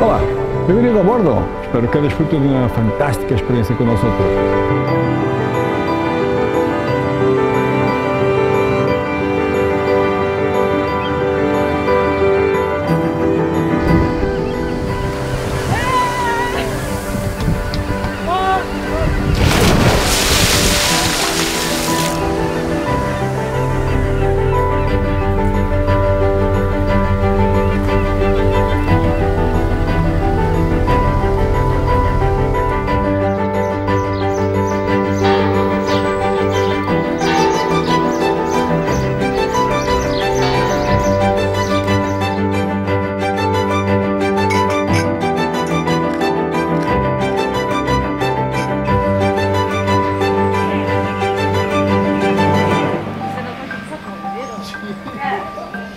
Olá, bem-vindo a bordo. Espero que tenhas de uma fantástica experiência com o nosso hotel. Yeah.